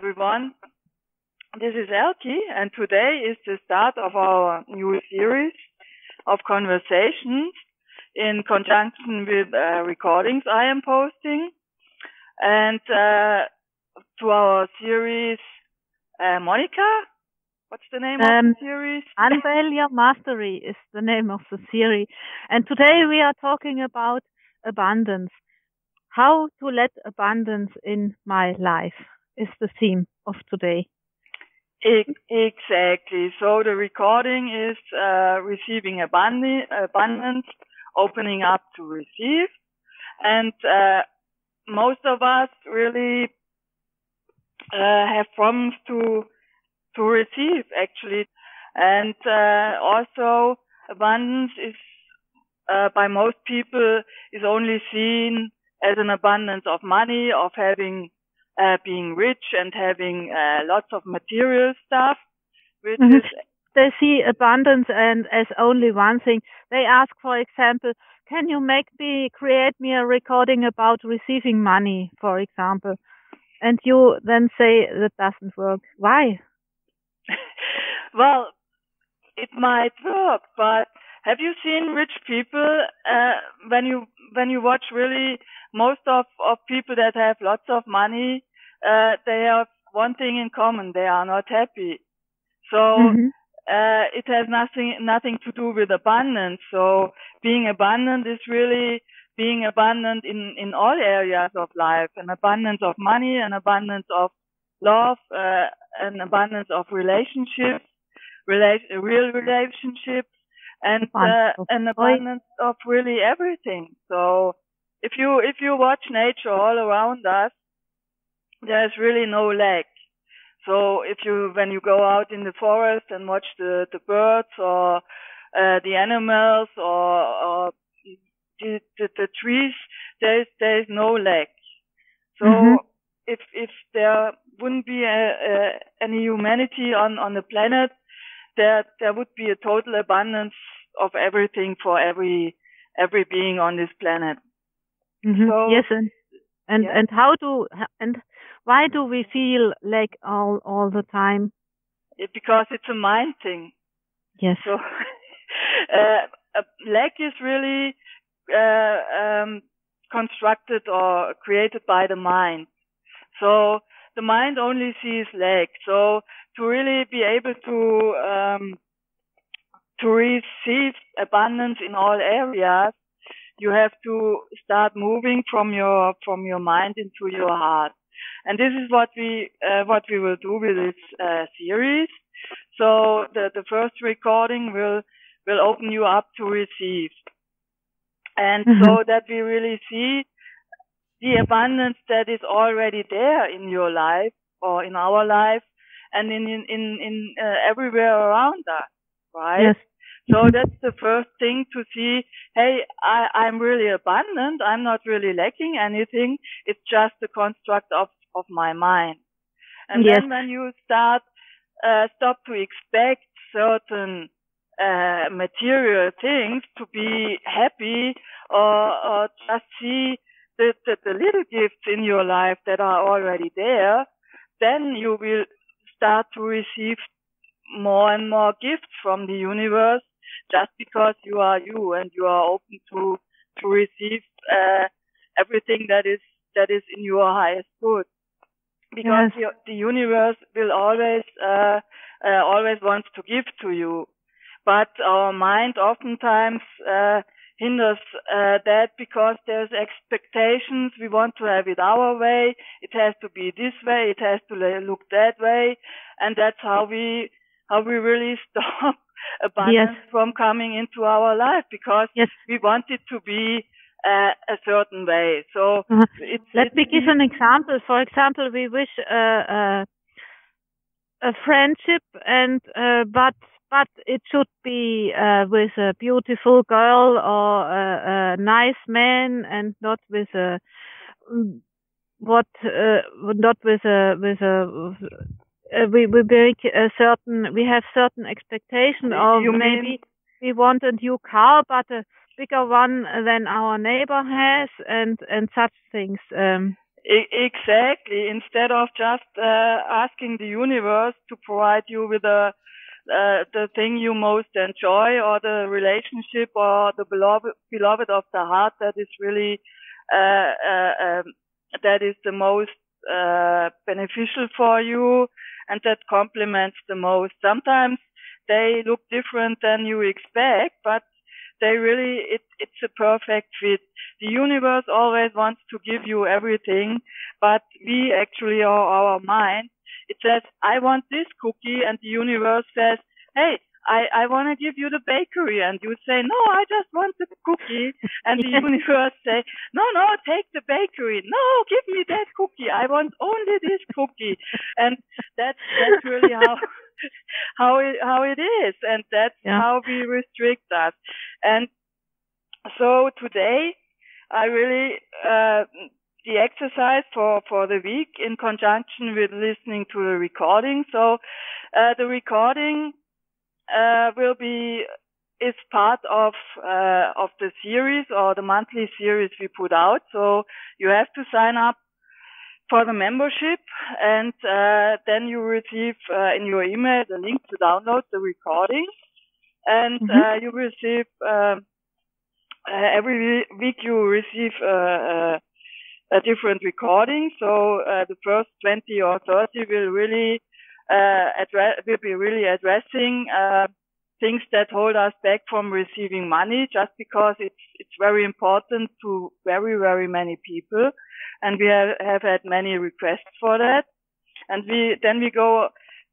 Everyone. This is Elke, and today is the start of our new series of conversations in conjunction with uh, recordings I am posting. And uh, to our series, uh, Monica, what's the name Um, of the series? Unveil Your Mastery is the name of the series. And today we are talking about abundance. How to let abundance in my life is the theme of today. Exactly. So the recording is uh, receiving abundance, opening up to receive, and uh, most of us really uh, have problems to to receive actually, and uh, also abundance is uh, by most people is only seen as an abundance of money, of having uh, being rich and having uh, lots of material stuff, which Mhm. is They see abundance and as only one thing. They ask, for example, can you make me, create me a recording about receiving money, for example? And you then say that doesn't work. Why? well, it might work, but have you seen rich people uh, when you when you watch really most of of people that have lots of money, uh, they have one thing in common: they are not happy. So Mhm. uh, it has nothing nothing to do with abundance. So being abundant is really being abundant in in all areas of life: an abundance of money, an abundance of love, uh, an abundance of relationships, rela- real relationships, and uh, an abundance of really everything. So if you if you watch nature all around us, there's really no lack. So if you, when you go out in the forest and watch the, the birds or uh, the animals or, or the, the, the trees, there's, there's no lack. So Mhm. if, if there wouldn't be a, a, any humanity on, on the planet, there, there would be a total abundance of everything for every, every being on this planet. Mhm. So- yes, and and Yeah. and how do and why do we feel like all all the time? It, because it's a mind thing. Yes. So, uh, a lack is really uh, um, constructed or created by the mind. So the mind only sees lack. So to really be able to um, to receive abundance in all areas, you have to start moving from your from your mind into your heart. And this is what we uh, what we will do with this uh, series. So the the first recording will will open you up to receive, and so Mhm. that we really see the abundance that is already there in your life or in our life, and in in in, in uh, everywhere around us, right? Yes. So that's the first thing to see. Hey, I, I'm really abundant. I'm not really lacking anything. It's just a construct of, of my mind. And Yes. then when you start, uh, stop to expect certain, uh, material things to be happy or, or just see the, the, the little gifts in your life that are already there, then you will start to receive more and more gifts from the universe just because you are you and you are open to to receive uh, everything that is that is in your highest good. Because Yes. the, the universe will always uh, uh, always wants to give to you. But our mind oftentimes uh, hinders uh, that because there's expectations we want to have it our way. It has to be this way. It has to look that way. And that's how we how we really stop abundance from coming into our life because Yes. we want it to be uh, a certain way. So Uh-huh. it's Let it's me give an example. For example, we wish uh, uh, a friendship, and uh, but but it should be uh, with a beautiful girl or a, a nice man, and not with a mm, what uh, not with a with a. Uh, we we make a certain we have certain expectation of You mean- maybe we want a new car but a bigger one than our neighbor has and and such things um exactly. Instead of just uh, asking the universe to provide you with a uh, the thing you most enjoy or the relationship or the beloved, beloved of the heart that is really uh, uh, um, that is the most uh, beneficial for you and that complements the most. Sometimes they look different than you expect, but they really it, it's a perfect fit. The universe always wants to give you everything, but we actually are our mind it says, I want this cookie, and the universe says, hey, I, I want to give you the bakery. And you say, no, I just want the cookie. And the universe say, no, no, take the bakery. No, give me that cookie. I want only this cookie. And that's, that's really how, how it, how it is. And that's yeah. how we restrict us. And so today, I really, uh, the exercise for, for the week in conjunction with listening to the recording. So, uh, the recording, uh, will be, is part of, uh, of the series or the monthly series we put out. So you have to sign up for the membership and, uh, then you receive, uh, in your email the link to download the recording and, mm-hmm. Uh, you receive, um, every week you receive, a different recording. So uh, the first 20 or 30 will really uh, address will be really addressing uh, things that hold us back from receiving money, just because it's it's very important to very very many people, and we have, have had many requests for that. And we then we go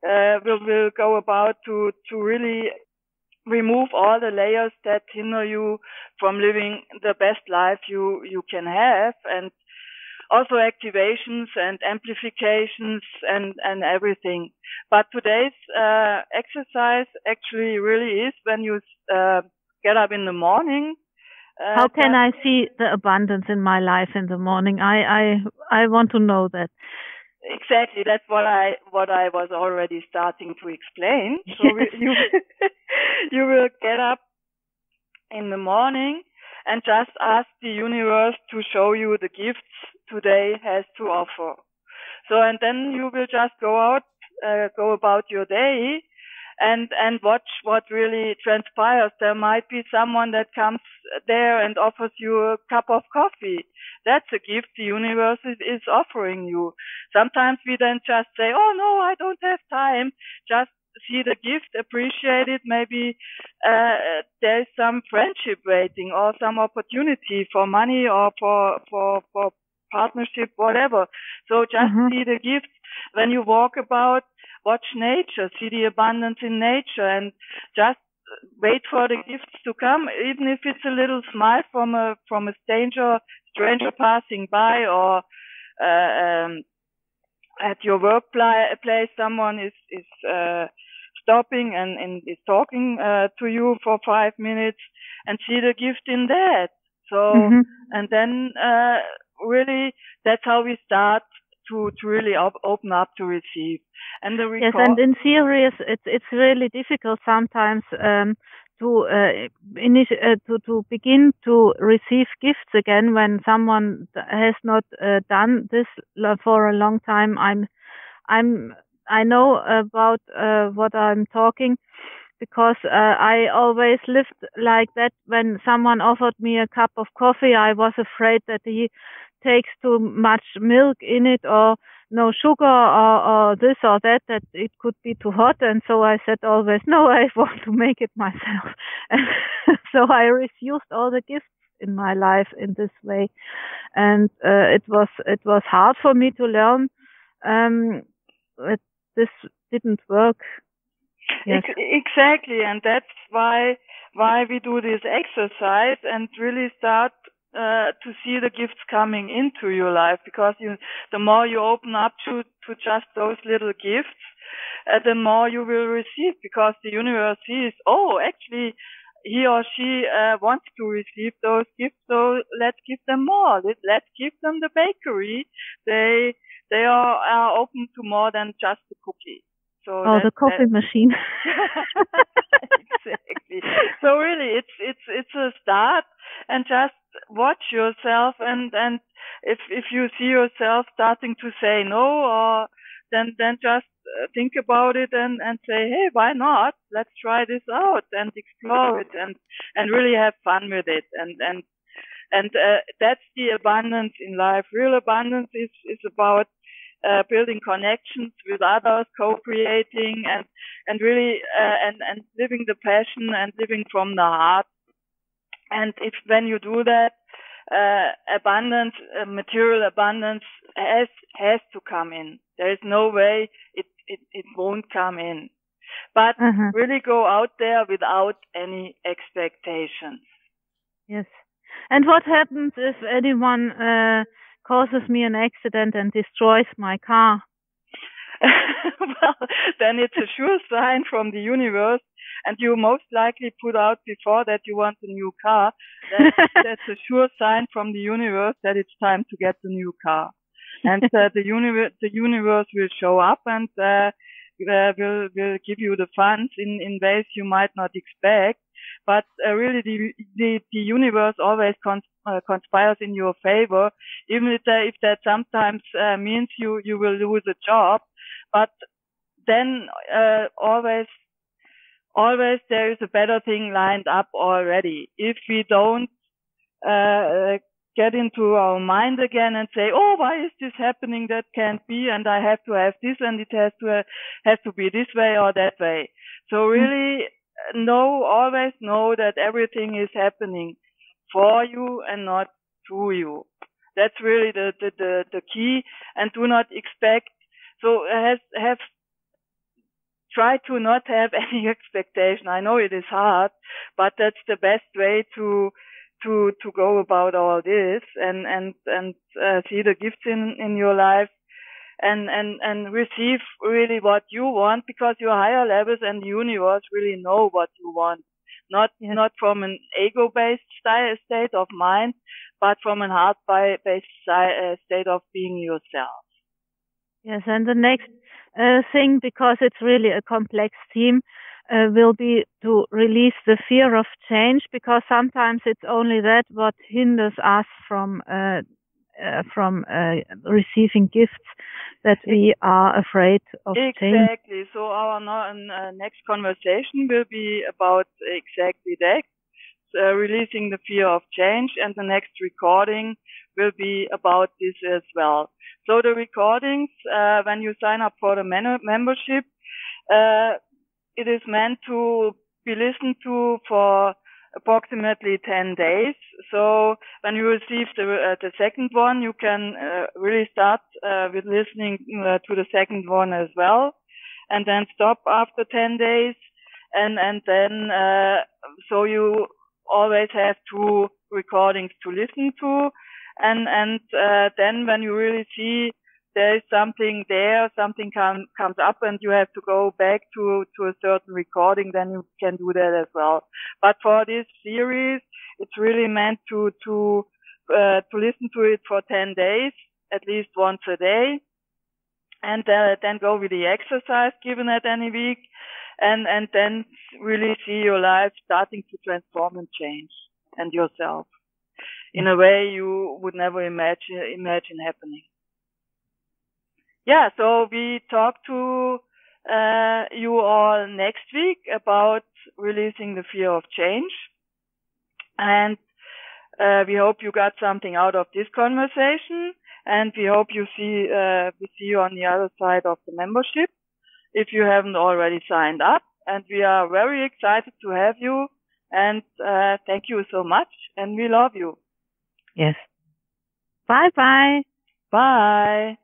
uh, we'll, we'll go about to to really remove all the layers that hinder you from living the best life you you can have and also activations and amplifications and, and everything. But today's uh, exercise actually really is when you uh, get up in the morning. Uh, How can I see the abundance in my life in the morning? I, I, I want to know that. Exactly, that's what I what I was already starting to explain. So you you will get up in the morning and just ask the universe to show you the gifts today has to offer. So, and then you will just go out, uh, go about your day and, and watch what really transpires. There might be someone that comes there and offers you a cup of coffee. That's a gift the universe is, offering you. Sometimes we then just say, oh no, I don't have time. Just see the gift, appreciate it. Maybe uh, there's some friendship waiting or some opportunity for money or for for for partnership, whatever. So just mm-hmm. see the gifts when you walk about, watch nature, see the abundance in nature and just wait for the gifts to come, even if it's a little smile from a, from a stranger, stranger passing by or, uh, um, at your workplace, someone is, is, uh, stopping and, and is talking, uh, to you for five minutes and see the gift in that. So, mm-hmm. and then, uh, really that's how we start to to really op- open up to receive. And the yes, and in serious, it's it's really difficult sometimes um, to uh, uh, to to begin to receive gifts again when someone has not uh, done this for a long time. I'm I'm I know about uh, what I'm talking because uh, I always lived like that. When someone offered me a cup of coffee, I was afraid that he takes too much milk in it or no sugar or, or this or that, that it could be too hot. And so I said always, no, I want to make it myself. so I refused all the gifts in my life in this way. And uh, it was, it was hard for me to learn. Um, it, this didn't work. Exactly. And that's why, why we do this exercise and really start uh, to see the gifts coming into your life because you, the more you open up to, to just those little gifts, uh, the more you will receive because the universe sees, oh, actually, he or she uh, wants to receive those gifts, so let's give them more. Let, let's give them the bakery. They they are, are open to more than just the cookie. So oh, the coffee machine. exactly. So really, it's it's it's a start, and just watch yourself and and if if you see yourself starting to say no, or then then just uh, think about it and and say, hey, why not? Let's try this out and explore it and and really have fun with it. And and and uh, that's the abundance in life. Real abundance is is about uh, building connections with others, co-creating, and and really uh, and and living the passion and living from the heart. And if when you do that, uh, abundance, uh, material abundance has has to come in. There is no way it it, it won't come in. But Uh-huh. really go out there without any expectations. Yes. And what happens if anyone uh, causes me an accident and destroys my car? well, then it's a sure sign from the universe, and you most likely put out before that you want a new car. That, that's a sure sign from the universe that it's time to get the new car, and uh, the universe the universe will show up and uh, uh, will will give you the funds in in ways you might not expect. But uh, really, the, the the universe always cons- uh, conspires in your favor, even if that, if that sometimes uh, means you you will lose a job but then uh, always always there is a better thing lined up already. If we don't uh, get into our mind again and say oh why is this happening? That can't be and i have to have this and it has to uh, has to be this way or that way. So really uh, know always know that everything is happening for you and not to you. That's really the the the, the key. And do not expect so has have try to not have any expectation. I know it is hard, but that's the best way to to to go about all this and and and uh, see the gifts in in your life and and and receive really what you want because your higher levels and the universe really know what you want not Yes. not from an ego based state of mind but from an heart based state of being yourself Yes, and the next uh, thing, because it's really a complex theme, uh, will be to release the fear of change, because sometimes it's only that what hinders us from uh, uh, from uh, receiving gifts that we are afraid of change. Exactly. So our uh, next conversation will be about exactly that, uh, releasing the fear of change, and the next recording will be about this as well. So the recordings, uh, when you sign up for the membership, uh, it is meant to be listened to for approximately 10 days. So when you receive the, uh, the second one, you can uh, really start uh, with listening to the second one as well, and then stop after 10 days, and and then uh, so you always have two recordings to listen to, and and uh, then when you really see there is something there, something come, comes up and you have to go back to, to a certain recording, then you can do that as well. But for this series, it's really meant to, to, uh, to listen to it for 10 days, at least once a day. And uh, then go with the exercise given at any week and, and then really see your life starting to transform and change and yourself in a way you would never imagine, imagine happening yeah, so we talk to uh, you all next week about releasing the fear of change. And uh, we hope you got something out of this conversation. And we hope you see, uh, we see you on the other side of the membership if you haven't already signed up. And we are very excited to have you. And uh, thank you so much. And we love you. Yes. Bye bye. Bye.